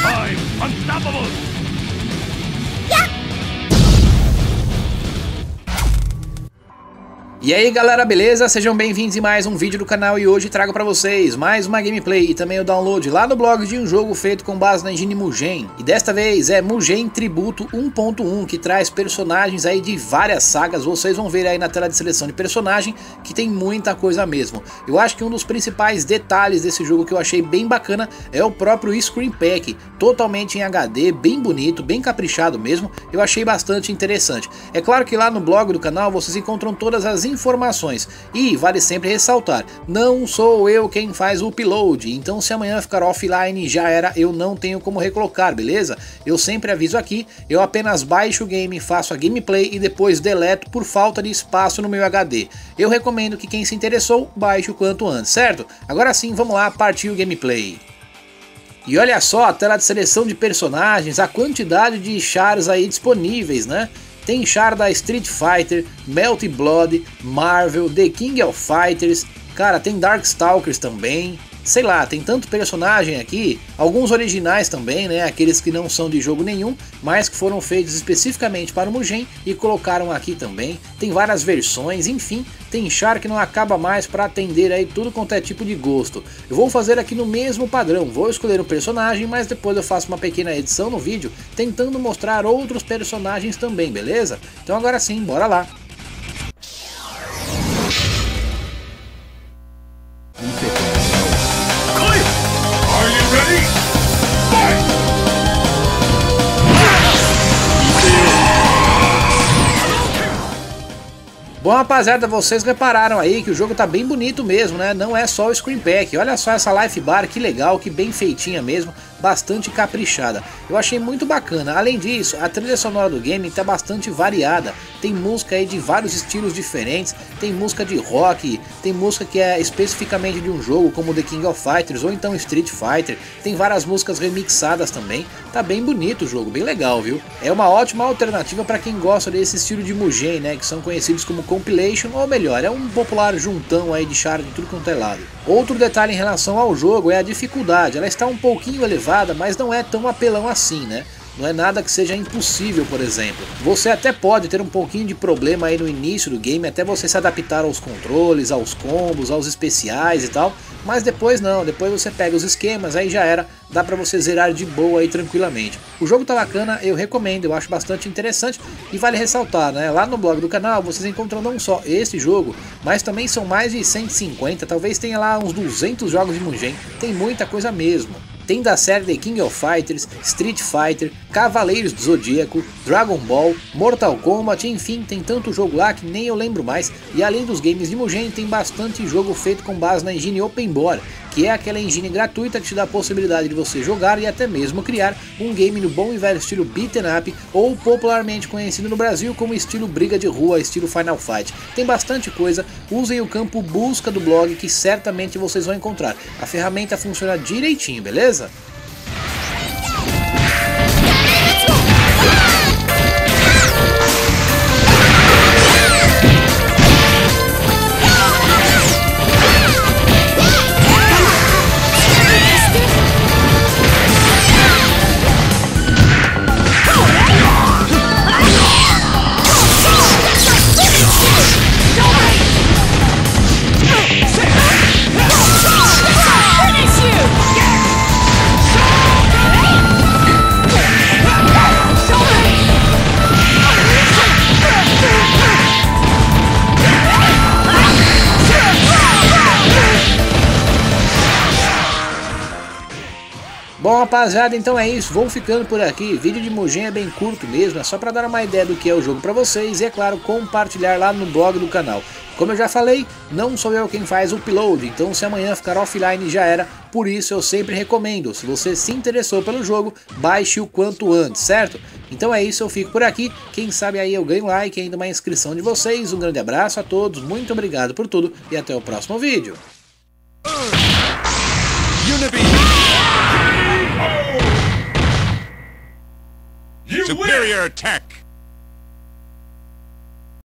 I'm unstoppable! E aí galera, beleza? Sejam bem-vindos em mais um vídeo do canal e hoje trago pra vocês mais uma gameplay e também o download lá no blog de um jogo feito com base na engine Mugen. E desta vez é Mugen Tributo 1.1 que traz personagens aí de várias sagas, vocês vão ver aí na tela de seleção de personagem que tem muita coisa mesmo. Eu acho que um dos principais detalhes desse jogo que eu achei bem bacana é o próprio Screen Pack, totalmente em HD, bem bonito, bem caprichado mesmo, eu achei bastante interessante. É claro que lá no blog do canal vocês encontram todas as informações. E vale sempre ressaltar, não sou eu quem faz o upload, então se amanhã ficar offline já era, eu não tenho como recolocar, beleza? Eu sempre aviso aqui, eu apenas baixo o game, faço a gameplay e depois deleto por falta de espaço no meu HD. Eu recomendo que quem se interessou, baixe o quanto antes, certo? Agora sim, vamos lá, partir o gameplay. E olha só a tela de seleção de personagens, a quantidade de chars aí disponíveis, né? Tem char da Street Fighter, Melt Blood, Marvel, The King of Fighters, cara, tem Darkstalkers também, sei lá, tem tanto personagem aqui, alguns originais também, né, aqueles que não são de jogo nenhum, mas que foram feitos especificamente para o Mugen e colocaram aqui também, tem várias versões, enfim, tem char que não acaba mais para atender aí tudo quanto é tipo de gosto. Eu vou fazer aqui no mesmo padrão, vou escolher um personagem, mas depois eu faço uma pequena edição no vídeo, tentando mostrar outros personagens também, beleza? Então agora sim, bora lá! Bom rapaziada, vocês repararam aí que o jogo tá bem bonito mesmo, né? Não é só o Screen Pack, olha só essa Life Bar, que legal, que bem feitinha mesmo, bastante caprichada. Eu achei muito bacana, além disso, a trilha sonora do game tá bastante variada, tem música aí de vários estilos diferentes, tem música de rock, tem música que é especificamente de um jogo como The King of Fighters ou então Street Fighter, tem várias músicas remixadas também, tá bem bonito o jogo, bem legal, viu? É uma ótima alternativa para quem gosta desse estilo de Mugen, né, que são conhecidos como compilation, ou melhor, é um popular juntão aí de char de tudo quanto é lado. Outro detalhe em relação ao jogo é a dificuldade, ela está um pouquinho elevada, mas não é tão apelão assim, né? Não é nada que seja impossível, por exemplo. Você até pode ter um pouquinho de problema aí no início do game, até você se adaptar aos controles, aos combos, aos especiais e tal. Mas depois não, depois você pega os esquemas, aí já era, dá pra você zerar de boa aí tranquilamente. O jogo tá bacana, eu recomendo, eu acho bastante interessante e vale ressaltar, né? Lá no blog do canal vocês encontram não só esse jogo, mas também são mais de 150, talvez tenha lá uns 200 jogos de Mugen, tem muita coisa mesmo. Tem da série The King of Fighters, Street Fighter, Cavaleiros do Zodíaco, Dragon Ball, Mortal Kombat, enfim, tem tanto jogo lá que nem eu lembro mais. E além dos games de Mugen, tem bastante jogo feito com base na engine OpenBore, que é aquela engine gratuita que te dá a possibilidade de você jogar e até mesmo criar um game no bom e velho estilo beat'em up, ou popularmente conhecido no Brasil como estilo briga de rua, estilo Final Fight. Tem bastante coisa, usem o campo busca do blog que certamente vocês vão encontrar. A ferramenta funciona direitinho, beleza? Bom rapaziada, então é isso, vou ficando por aqui, vídeo de Mugen é bem curto mesmo, é só para dar uma ideia do que é o jogo para vocês e é claro, compartilhar lá no blog do canal. Como eu já falei, não sou eu quem faz o upload, então se amanhã ficar offline já era, por isso eu sempre recomendo, se você se interessou pelo jogo, baixe o quanto antes, certo? Então é isso, eu fico por aqui, quem sabe aí eu ganho like e ainda uma inscrição de vocês, um grande abraço a todos, muito obrigado por tudo e até o próximo vídeo. Superior Tech.